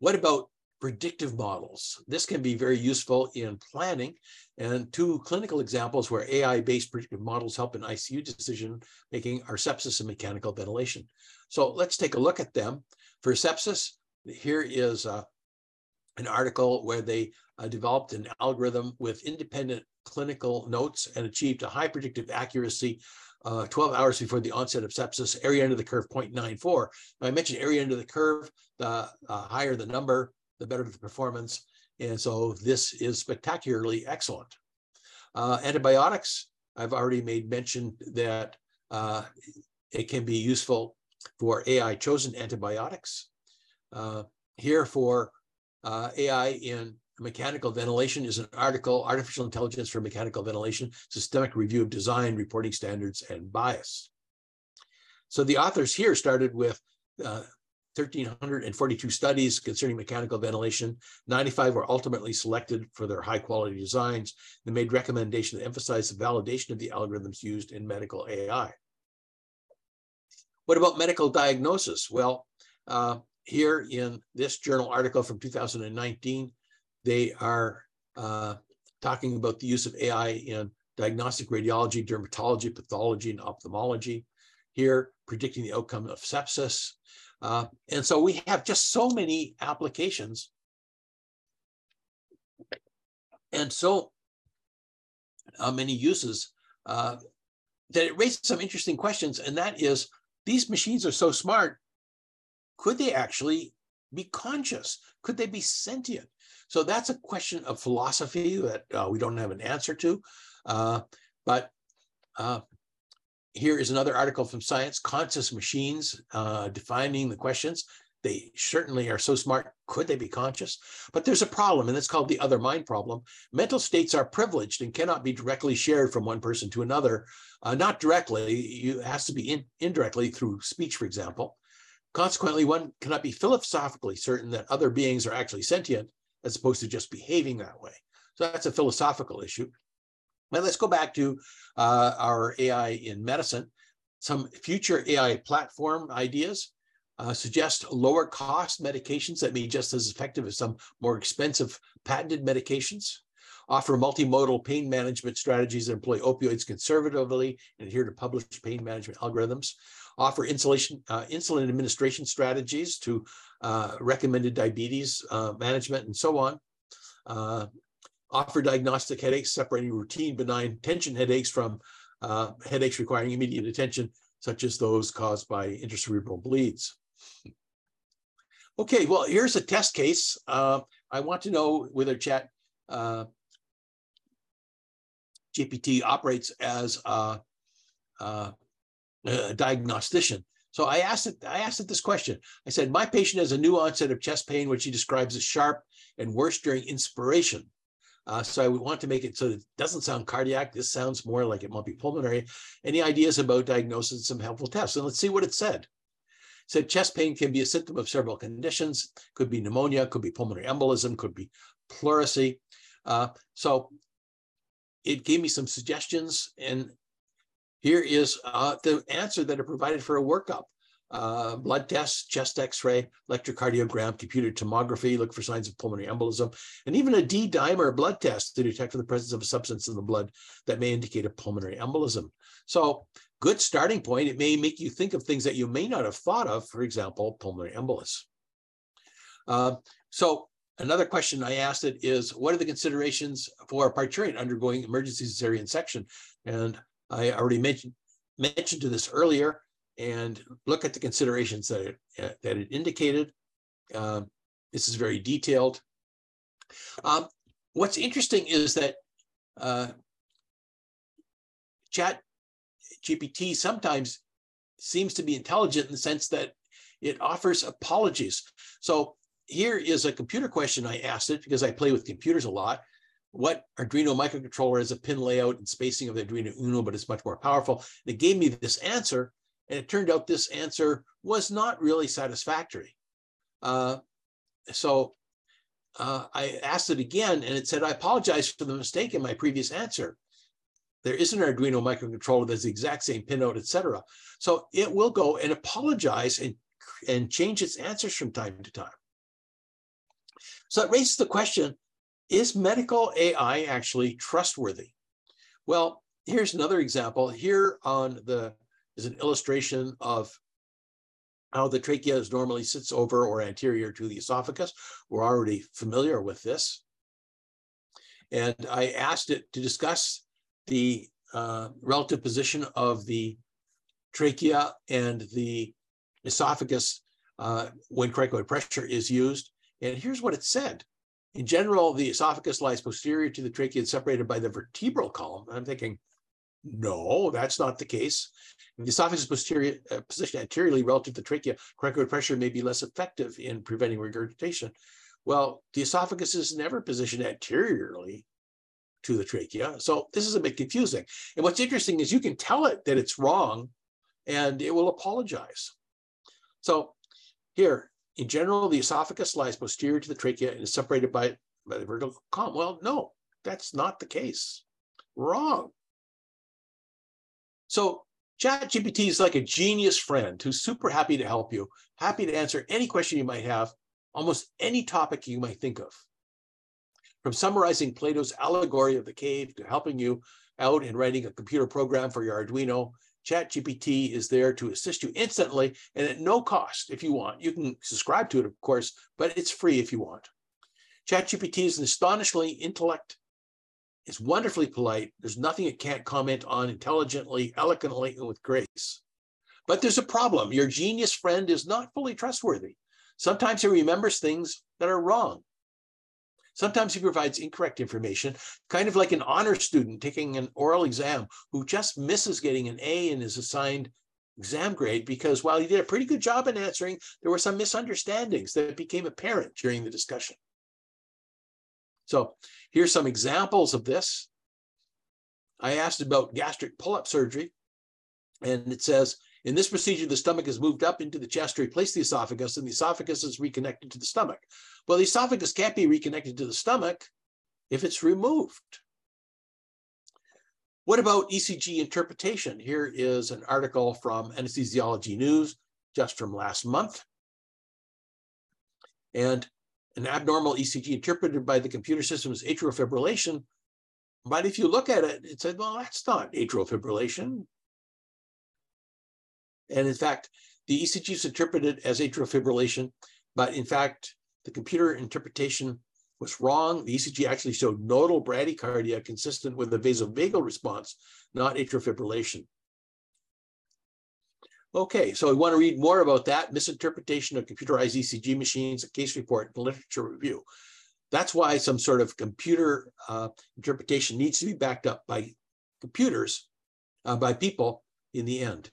What about predictive models? This can be very useful in planning and two clinical examples where AI-based predictive models help in ICU decision making are sepsis and mechanical ventilation. So let's take a look at them. For sepsis, here is uh, an article where they uh, developed an algorithm with independent clinical notes and achieved a high predictive accuracy uh, 12 hours before the onset of sepsis, area under the curve 0.94. Now, I mentioned area under the curve, the uh, higher the number, the better the performance. And so this is spectacularly excellent. Uh, antibiotics, I've already made mention that uh, it can be useful for AI chosen antibiotics. Uh, here for uh, AI in mechanical ventilation is an article, Artificial Intelligence for Mechanical Ventilation, Systemic Review of Design, Reporting Standards, and Bias. So the authors here started with uh, 1,342 studies concerning mechanical ventilation. 95 were ultimately selected for their high quality designs They made recommendations that emphasize the validation of the algorithms used in medical AI. What about medical diagnosis? Well, uh, here in this journal article from 2019, they are uh, talking about the use of AI in diagnostic radiology, dermatology, pathology, and ophthalmology. Here, predicting the outcome of sepsis. Uh, and so we have just so many applications. And so uh, many uses uh, that it raises some interesting questions. And that is, these machines are so smart, could they actually be conscious? Could they be sentient? So that's a question of philosophy that uh, we don't have an answer to. Uh, but uh, here is another article from Science, Conscious Machines, uh, defining the questions. They certainly are so smart. Could they be conscious? But there's a problem, and it's called the other mind problem. Mental states are privileged and cannot be directly shared from one person to another. Uh, not directly, it has to be in, indirectly through speech, for example. Consequently, one cannot be philosophically certain that other beings are actually sentient as opposed to just behaving that way. So that's a philosophical issue. But let's go back to uh, our AI in medicine. Some future AI platform ideas uh, suggest lower cost medications that may be just as effective as some more expensive patented medications, offer multimodal pain management strategies that employ opioids conservatively and adhere to published pain management algorithms, offer insulation, uh, insulin administration strategies to uh, recommended diabetes uh, management and so on. Uh, offer diagnostic headaches, separating routine benign tension headaches from uh, headaches requiring immediate attention, such as those caused by intracerebral bleeds. Okay, well, here's a test case. Uh, I want to know whether chat uh, GPT operates as a, a, a diagnostician. So I asked it, I asked it this question. I said, my patient has a new onset of chest pain, which he describes as sharp and worse during inspiration. Uh, so I would want to make it so it doesn't sound cardiac. This sounds more like it might be pulmonary. Any ideas about diagnosis? Some helpful tests. And let's see what it said. It said chest pain can be a symptom of several conditions. Could be pneumonia, could be pulmonary embolism, could be pleurisy. Uh, so it gave me some suggestions, and here is uh, the answer that are provided for a workup. uh, blood tests, chest x-ray, electrocardiogram, computed tomography, look for signs of pulmonary embolism, and even a D-dimer blood test to detect for the presence of a substance in the blood that may indicate a pulmonary embolism. So good starting point. It may make you think of things that you may not have thought of, for example, pulmonary embolus. Uh, so another question I asked it is, what are the considerations for a parturient undergoing emergency cesarean section? And I already mentioned, mentioned to this earlier, and look at the considerations that it, uh, that it indicated. Um, this is very detailed. Um, what's interesting is that uh, chat GPT sometimes seems to be intelligent in the sense that it offers apologies. So here is a computer question I asked it because I play with computers a lot. What Arduino microcontroller is a pin layout and spacing of the Arduino Uno, but it's much more powerful. And it gave me this answer, and it turned out this answer was not really satisfactory. Uh, so uh, I asked it again, and it said, I apologize for the mistake in my previous answer. There is an Arduino microcontroller that's the exact same pinout, et cetera. So it will go and apologize and, and change its answers from time to time. So it raises the question, is medical AI actually trustworthy? Well, here's another example. Here on the is an illustration of how the trachea is normally sits over or anterior to the esophagus. We're already familiar with this. And I asked it to discuss the uh, relative position of the trachea and the esophagus uh, when cricoid pressure is used. And here's what it said. In general, the esophagus lies posterior to the trachea and separated by the vertebral column. I'm thinking, no, that's not the case. The esophagus is posterior, uh, positioned anteriorly relative to the trachea, cricoid pressure may be less effective in preventing regurgitation. Well, the esophagus is never positioned anteriorly to the trachea. So this is a bit confusing. And what's interesting is you can tell it that it's wrong and it will apologize. So here, in general, the esophagus lies posterior to the trachea and is separated by, by the vertical column. Well, no, that's not the case. Wrong. So ChatGPT is like a genius friend who's super happy to help you, happy to answer any question you might have, almost any topic you might think of. From summarizing Plato's allegory of the cave to helping you out in writing a computer program for your Arduino, ChatGPT is there to assist you instantly and at no cost if you want. You can subscribe to it, of course, but it's free if you want. ChatGPT is an astonishingly intellect. It's wonderfully polite. There's nothing it can't comment on intelligently, eloquently, and with grace. But there's a problem. Your genius friend is not fully trustworthy. Sometimes he remembers things that are wrong. Sometimes he provides incorrect information, kind of like an honor student taking an oral exam who just misses getting an A in his assigned exam grade because while he did a pretty good job in answering, there were some misunderstandings that became apparent during the discussion. So here's some examples of this. I asked about gastric pull-up surgery, and it says, in this procedure, the stomach is moved up into the chest to replace the esophagus, and the esophagus is reconnected to the stomach. Well, the esophagus can't be reconnected to the stomach if it's removed. What about ECG interpretation? Here is an article from Anesthesiology News just from last month. And an abnormal ECG interpreted by the computer system as atrial fibrillation. But if you look at it, it said, well, that's not atrial fibrillation. And in fact, the ECG is interpreted as atrial fibrillation, but in fact, the computer interpretation was wrong. The ECG actually showed nodal bradycardia consistent with the vasovagal response, not atrial fibrillation. Okay, so we want to read more about that misinterpretation of computerized ECG machines, a case report, and literature review. That's why some sort of computer uh, interpretation needs to be backed up by computers, uh, by people in the end.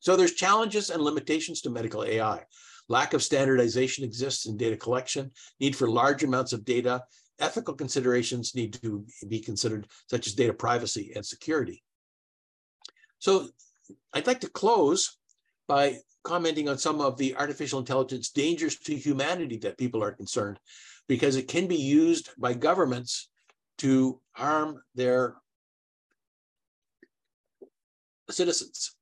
So there's challenges and limitations to medical AI. Lack of standardization exists in data collection, need for large amounts of data, ethical considerations need to be considered, such as data privacy and security. So I'd like to close by commenting on some of the artificial intelligence dangers to humanity that people are concerned, because it can be used by governments to harm their citizens.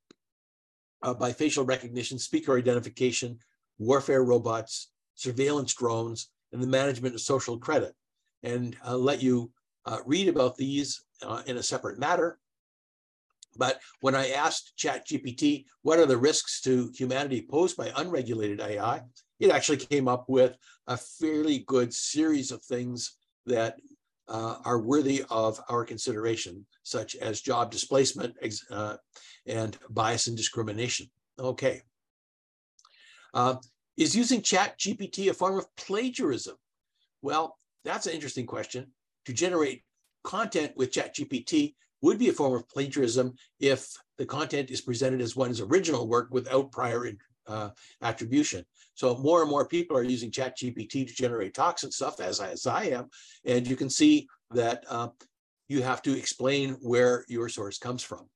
Uh, by facial recognition, speaker identification, warfare robots, surveillance drones, and the management of social credit. And I'll let you uh, read about these uh, in a separate matter. But when I asked ChatGPT, what are the risks to humanity posed by unregulated AI, it actually came up with a fairly good series of things that uh, are worthy of our consideration, such as job displacement uh, and bias and discrimination. Okay. Uh, is using Chat GPT a form of plagiarism? Well, that's an interesting question. To generate content with Chat GPT would be a form of plagiarism if the content is presented as one's original work without prior uh, attribution. So more and more people are using ChatGPT to generate talks and stuff, as I, as I am, and you can see that uh, you have to explain where your source comes from.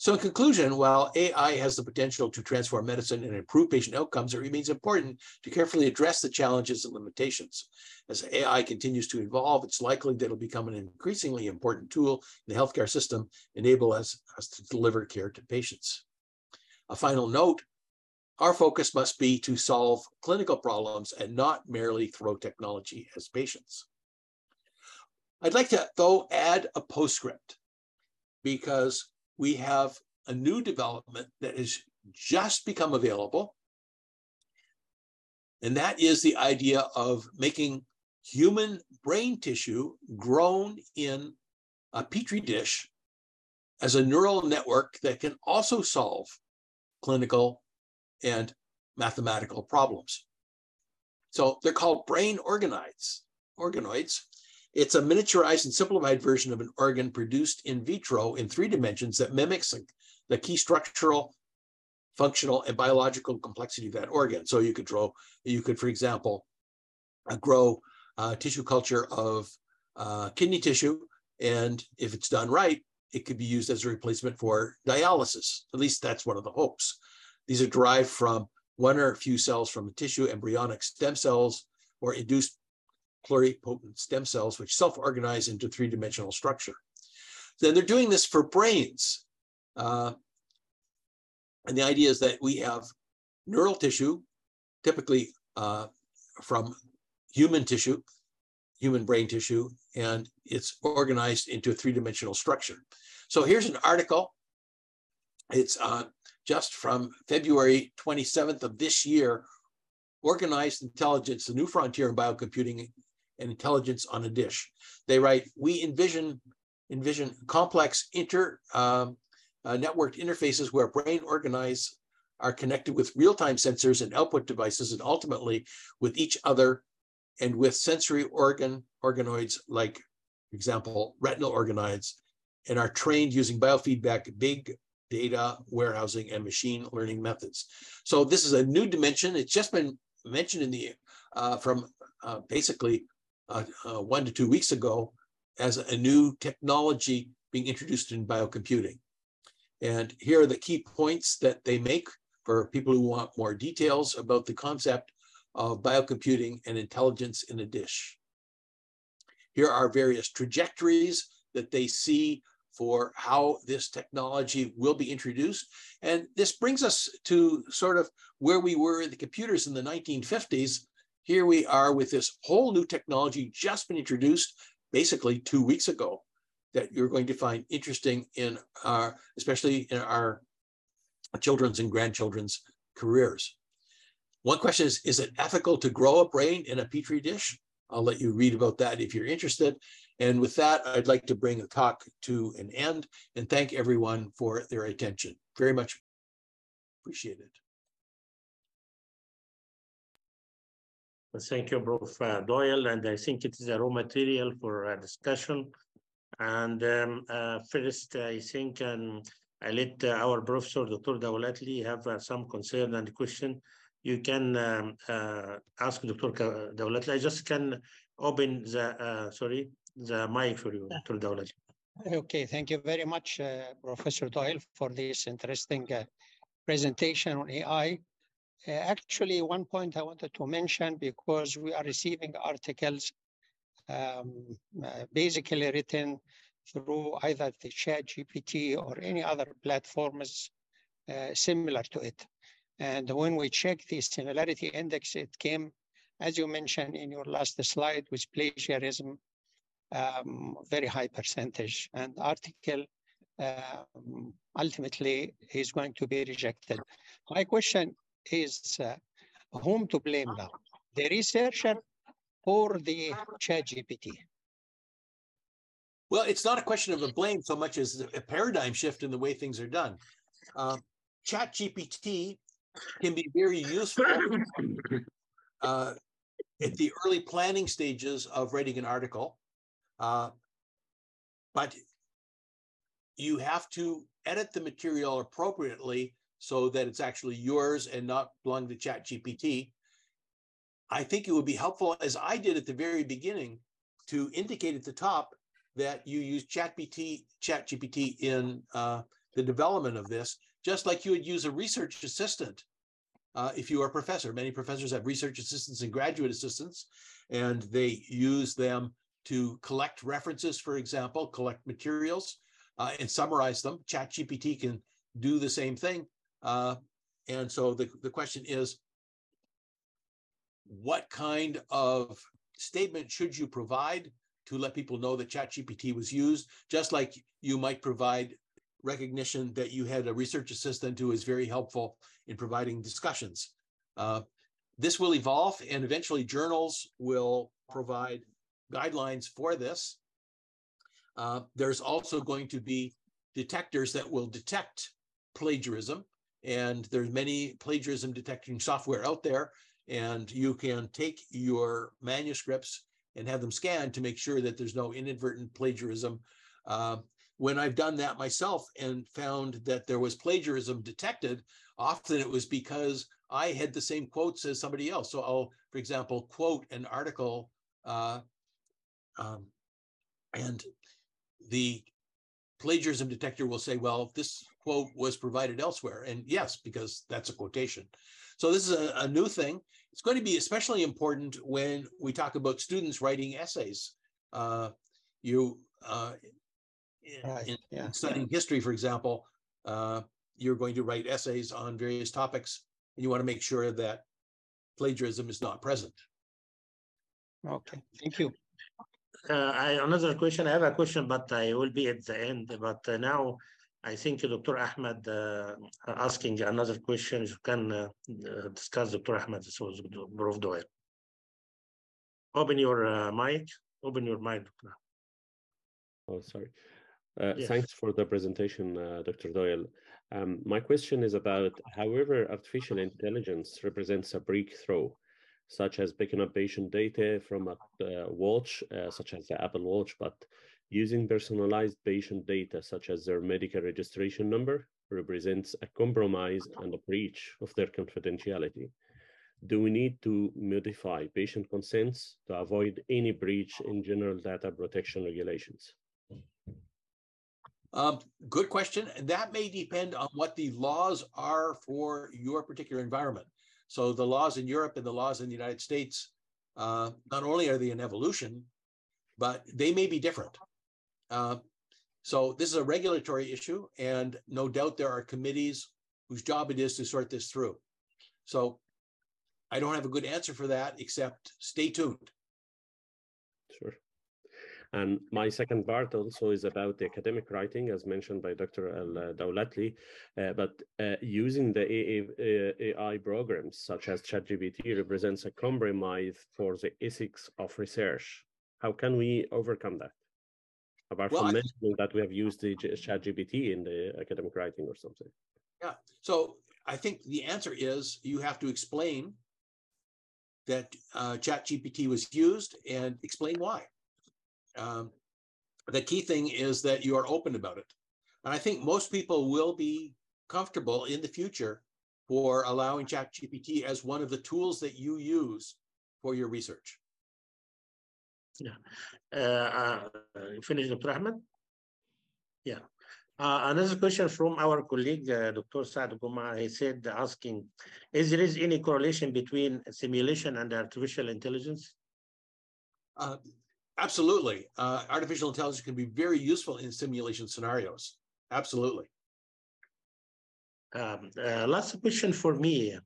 So in conclusion, while AI has the potential to transform medicine and improve patient outcomes, it remains important to carefully address the challenges and limitations. As AI continues to evolve, it's likely that it'll become an increasingly important tool in the healthcare system, enable us, us to deliver care to patients. A final note, our focus must be to solve clinical problems and not merely throw technology as patients. I'd like to, though, add a postscript because we have a new development that has just become available. And that is the idea of making human brain tissue grown in a petri dish as a neural network that can also solve clinical and mathematical problems. So they're called brain organoids. Organoids. It's a miniaturized and simplified version of an organ produced in vitro in three dimensions that mimics the key structural, functional, and biological complexity of that organ. So you could grow, you could, for example, uh, grow uh, tissue culture of uh, kidney tissue, and if it's done right, it could be used as a replacement for dialysis. At least that's one of the hopes. These are derived from one or a few cells from tissue, embryonic stem cells, or induced pluripotent stem cells, which self-organize into three-dimensional structure. Then they're doing this for brains. Uh, and the idea is that we have neural tissue, typically uh, from human tissue, human brain tissue, and it's organized into a three-dimensional structure. So here's an article. It's uh, just from February 27th of this year, Organoid Intelligence, the new frontier in biocomputing and intelligence on a dish. They write, we envision, envision complex inter um, uh, networked interfaces where brain organoids are connected with real-time sensors and output devices and ultimately with each other and with sensory organ organoids like, for example, retinal organoids, and are trained using biofeedback, big data warehousing, and machine learning methods. So this is a new dimension. It's just been mentioned in the uh, from uh, basically uh, uh, one to two weeks ago as a new technology being introduced in biocomputing. And here are the key points that they make for people who want more details about the concept of biocomputing and intelligence in a dish. Here are various trajectories that they see for how this technology will be introduced. And this brings us to sort of where we were in the computers in the 1950s here we are with this whole new technology just been introduced basically two weeks ago that you're going to find interesting in our, especially in our children's and grandchildren's careers. One question is, is it ethical to grow a brain in a Petri dish? I'll let you read about that if you're interested. And with that, I'd like to bring the talk to an end and thank everyone for their attention. Very much appreciated. Thank you, Prof. Uh, Doyle, and I think it is a raw material for a discussion. And um, uh, first, I think um, I let uh, our professor, Dr. Dawlatli, have uh, some concern and question. You can um, uh, ask Dr. Dawlatli. I just can open the, uh, sorry, the mic for you, Dr. Okay, thank you very much, Professor Doyle, for this interesting presentation on AI. Uh, actually, one point I wanted to mention because we are receiving articles um, uh, basically written through either the chat GPT or any other platforms uh, similar to it. And when we check the similarity index, it came, as you mentioned in your last slide, with plagiarism, um, very high percentage. And article um, ultimately is going to be rejected. My question is uh, whom to blame now? The researcher or the chat GPT? Well, it's not a question of a blame so much as a paradigm shift in the way things are done. Uh, chat GPT can be very useful uh, at the early planning stages of writing an article. Uh, but you have to edit the material appropriately so that it's actually yours and not belong to chat gpt i think it would be helpful as i did at the very beginning to indicate at the top that you use chat gpt chat gpt in uh, the development of this just like you would use a research assistant uh, if you are a professor. Many professors have research assistants and graduate assistants and they use them to collect references for example collect materials uh, and summarize them. ChatGPT can do the same thing. Uh, and so the, the question is, what kind of statement should you provide to let people know that ChatGPT was used, just like you might provide recognition that you had a research assistant who is very helpful in providing discussions. Uh, this will evolve and eventually journals will provide guidelines for this. Uh, there's also going to be detectors that will detect plagiarism. And there's many plagiarism detecting software out there. And you can take your manuscripts and have them scanned to make sure that there's no inadvertent plagiarism. Uh, when I've done that myself and found that there was plagiarism detected, often it was because I had the same quotes as somebody else. So I'll, for example, quote an article uh, um, and the plagiarism detector will say, well, this quote was provided elsewhere. And yes, because that's a quotation. So this is a, a, new thing. It's going to be especially important when we talk about students writing essays. Uh, you, uh, right. in, yeah. in, studying history, for example, uh, you're going to write essays on various topics, and you want to make sure that plagiarism is not present. Okay, thank you uh, I, another question. I have a question, but I will be at the end. But uh, now I think Dr. Ahmed uh, asking another question. You can uh, uh, discuss Dr. Ahmed. This So, Prof. Doyle. Open your uh, mic. Open your mic. Dr. Oh, sorry. Yes. Thanks for the presentation, Dr. Doyle. Um, my question is about, however, artificial intelligence represents a breakthrough such as picking up patient data from a uh, watch, uh, such as the Apple Watch, but using personalized patient data, such as their medical registration number, represents a compromise and a breach of their confidentiality. Do we need to modify patient consents to avoid any breach in general data protection regulations? Um, good question. That may depend on what the laws are for your particular environment. So the laws in Europe and the laws in the United States, uh, not only are they an evolution, but they may be different. Uh, so this is a regulatory issue, and no doubt there are committees whose job it is to sort this through. So I don't have a good answer for that, except stay tuned. Sure. And my second part also is about the academic writing, as mentioned by Dr. Al Dawlatli, uh, but uh, using the AI programs such as ChatGPT represents a compromise for the ethics of research. How can we overcome that? Apart well, from mentioning that we have used the ChatGPT in the academic writing or something. Yeah. So I think the answer is you have to explain that uh, ChatGPT was used and explain why um, the key thing is that you are open about it. And I think most people will be comfortable in the future for allowing ChatGPT as one of the tools that you use for your research. Yeah. Uh, uh, finish, Dr. Ahmed? Yeah. Uh, another question from our colleague, uh, Dr. Saad Guma, he said, asking, is there is any correlation between simulation and artificial intelligence? Uh, Absolutely. Uh, artificial intelligence can be very useful in simulation scenarios. Absolutely. Um, uh, last question for me.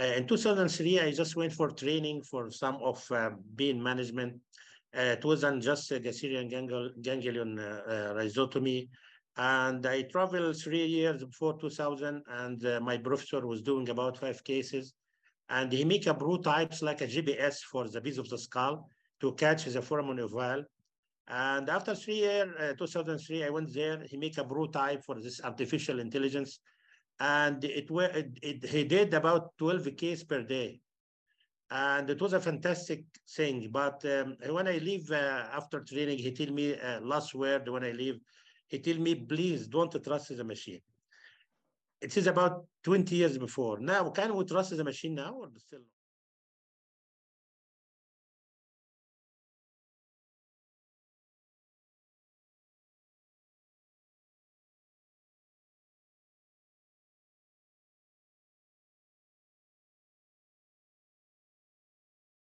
Uh, in 2003, I just went for training for some of uh, beam management. Uh, it wasn't just a Gasserian ganglion uh, uh, rhizotomy. And I traveled three years before 2000, and my professor was doing about five cases. And he make a prototypes like a GPS for the base of the skull to catch the foramen ovale. And after three years, uh, 2003, I went there. He make a prototype for this artificial intelligence, and it, it, it he did about 12 cases per day, and it was a fantastic thing. But um, when I leave uh, after training, he tell me uh, last word when I leave. He tell me, please don't trust the machine. It is about 20 years before. Now, can we trust the machine now or still?